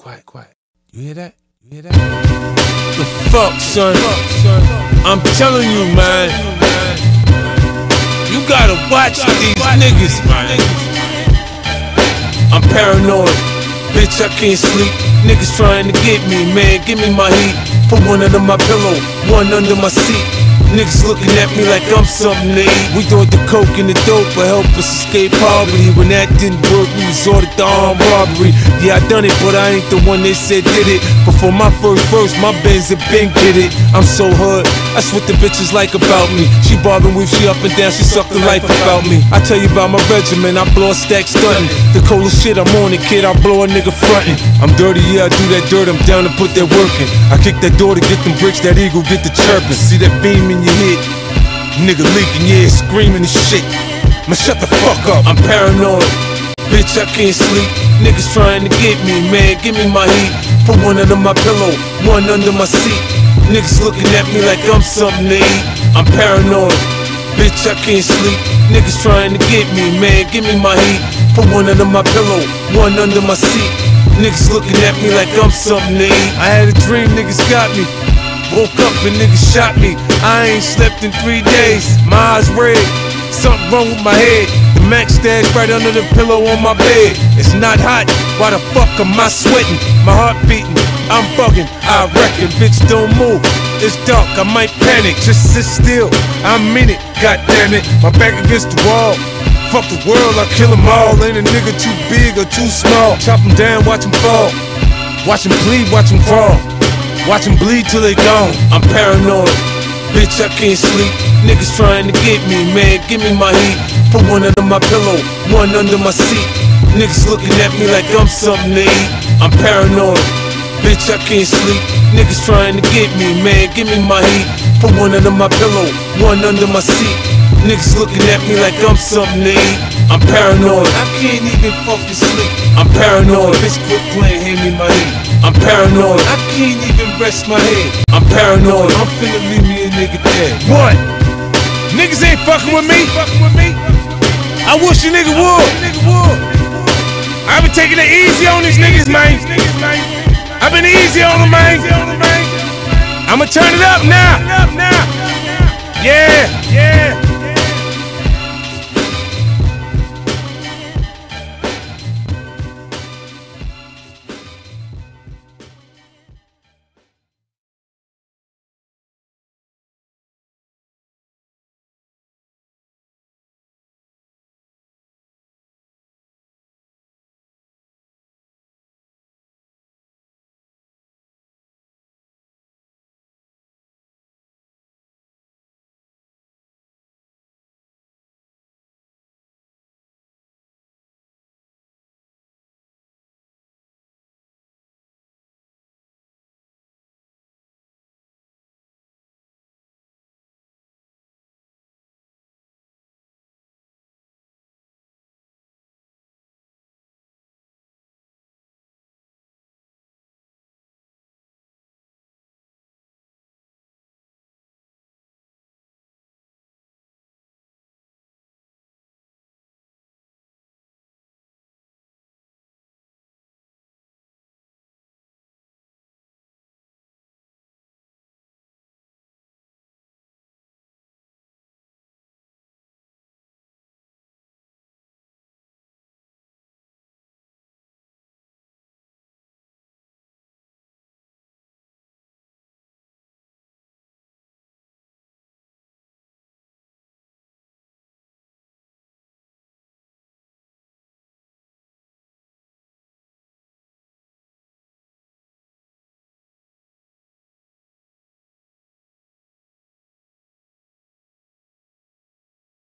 quiet, quiet. You hear that? You hear that? The fuck, son? I'm telling you, man. You gotta watch these niggas, man. I'm paranoid. Bitch, I can't sleep. Niggas trying to get me, man. Give me my heat. Put one under my pillow, one under my seat. Niggas looking at me like I'm something eat. We thought the coke and the dope would help us escape poverty. When that didn't work, we resorted to armed robbery. Yeah, I done it, but I ain't the one they said did it. Before my first verse, my Benz had been get it. I'm so hood, that's what the bitches like about me. She bobbing with, she up and down, she suck the life about me. I tell you about my regimen, I blow a stack stunting. The coldest shit, I'm on it, kid, I blow a nigga frontin'. I'm dirty, yeah, I do that dirt, I'm down to put that work in. I kick that door to get them bricks, that eagle get the chirping. See that beam in your head? Nigga leaking, yeah, screaming and shit. Man, shut the fuck up, I'm paranoid. Bitch, I can't sleep. Niggas trying to get me, man. Give me my heat. Put one under my pillow, one under my seat. Niggas looking at me like I'm something to eat. I'm paranoid. Bitch, I can't sleep. Niggas trying to get me, man. Give me my heat. Put one under my pillow, one under my seat. Niggas looking at me like I'm something to eat. I had a dream, niggas got me. Woke up and niggas shot me. I ain't slept in three days. My eyes red. Something wrong with my head. The max stash right under the pillow on my bed. It's not hot. Why the fuck am I sweating? My heart beating. I'm bugging. I reckon, bitch, don't move. It's dark. I might panic. Just sit still. I mean it. God damn it. My back against the wall. Fuck the world. I kill them all. Ain't a nigga too big or too small. Chop them down. Watch them fall. Watch them bleed. Watch them crawl. Watch them bleed till they gone. I'm paranoid. Bitch, I can't sleep. Niggas trying to get me, man. Give me my heat. Put one under my pillow, one under my seat. Niggas looking at me like I'm something to eat. I'm paranoid. Bitch, I can't sleep. Niggas trying to get me, man. Give me my heat. Put one under my pillow, one under my seat. Niggas looking at me like I'm something to eat. I'm paranoid. I can't even fucking sleep. I'm paranoid. Bitch, quit playing, hand me my heat. I'm paranoid. I can't even rest my head. I'm paranoid. I'm finna leave me a nigga dead. What? Niggas ain't fucking with me. Fucking with me. I wish a nigga would. I've been taking it easy on these niggas, man. I've been easy on them, man. I'ma turn it up now.